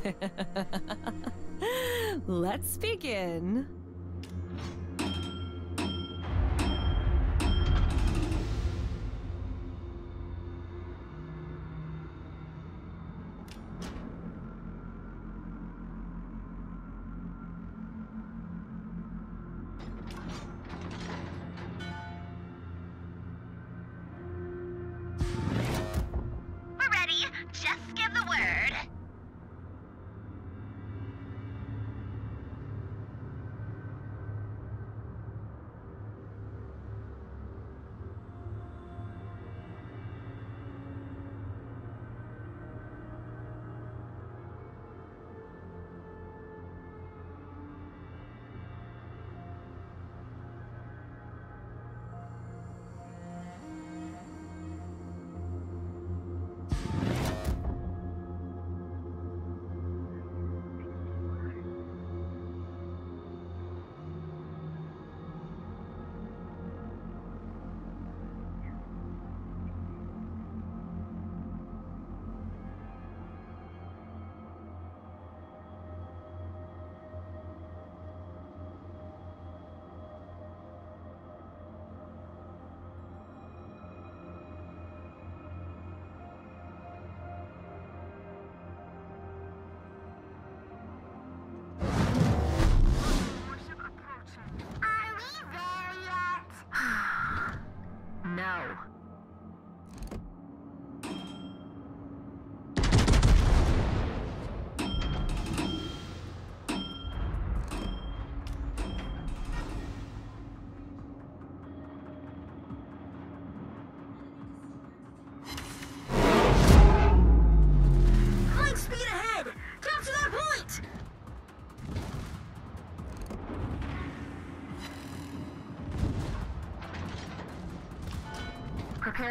Let's begin.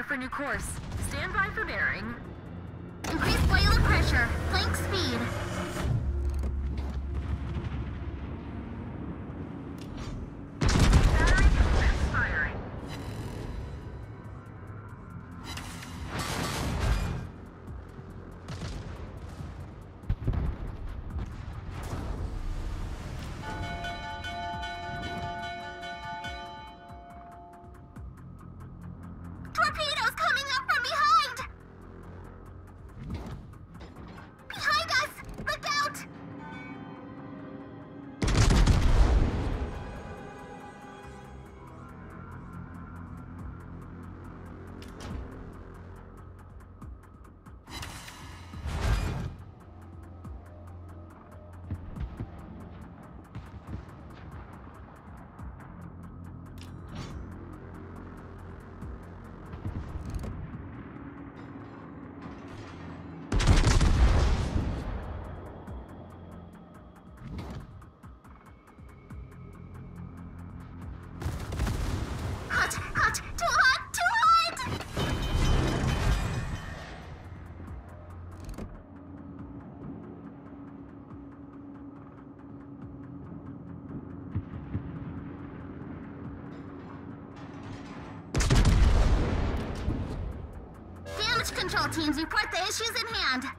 for new course. Stand by for bearing. Increase boiler pressure. Flank speed. Hot! Hot! issues in hand.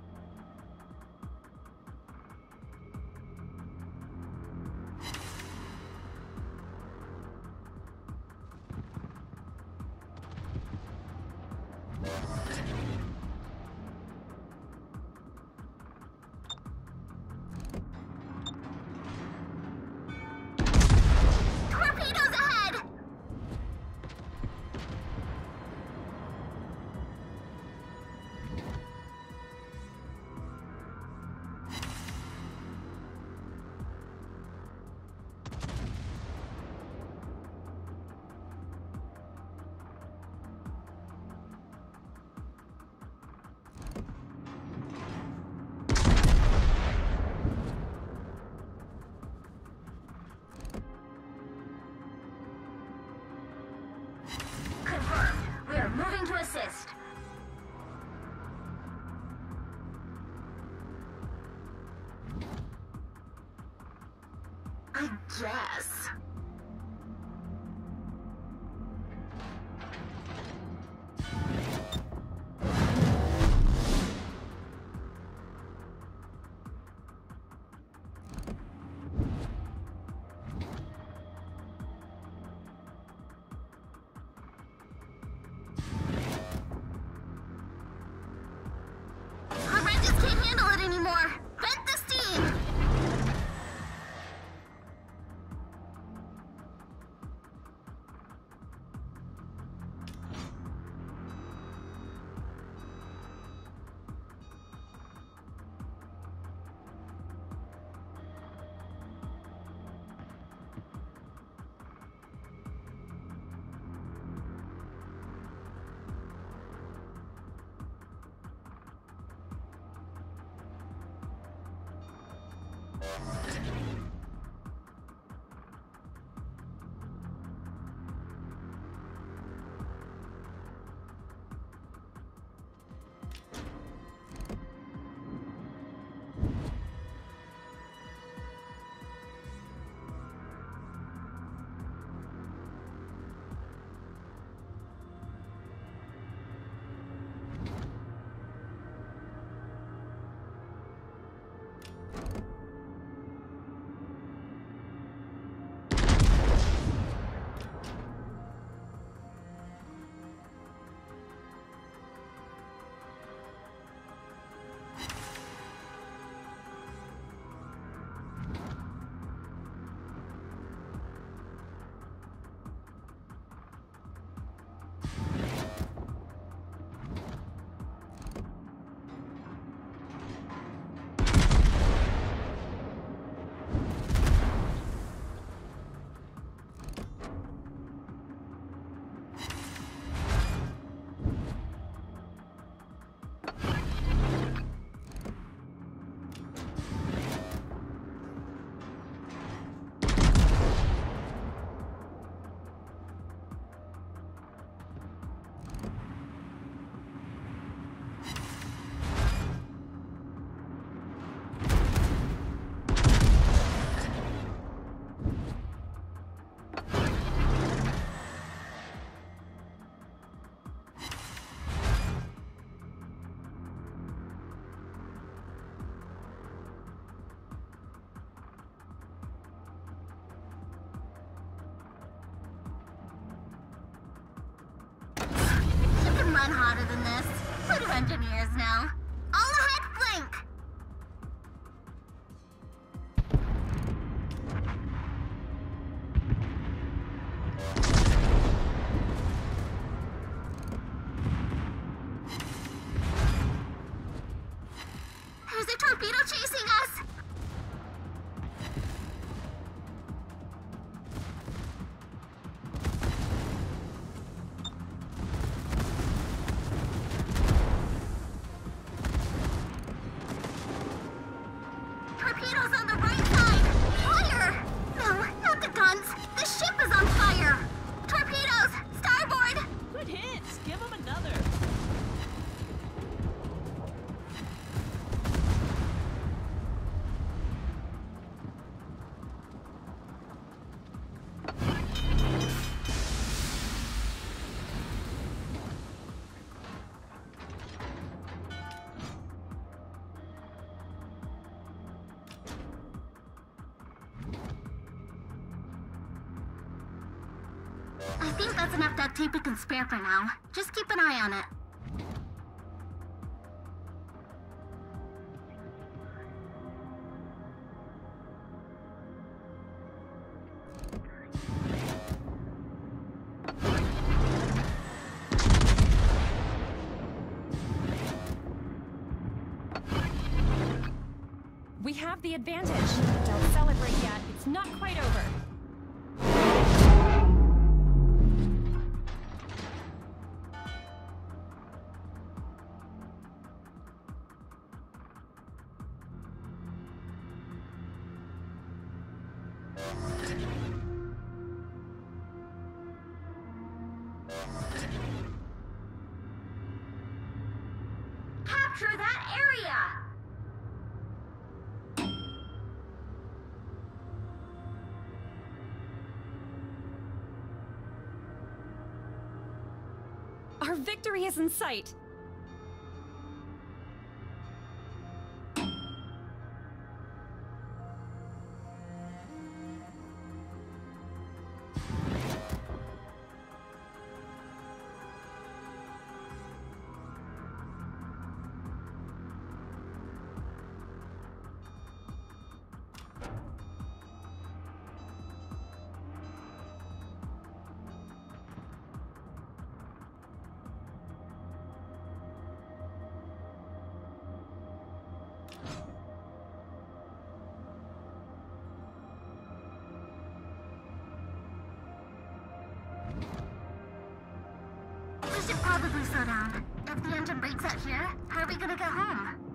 Yes. Música engineers now. I think that's enough duct tape we can spare for now. Just keep an eye on it. We have the advantage. Don't celebrate yet. It's not quite over. Capture that area! Our victory is in sight. We should probably slow down. If the engine breaks out here, how are we gonna get home?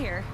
Here.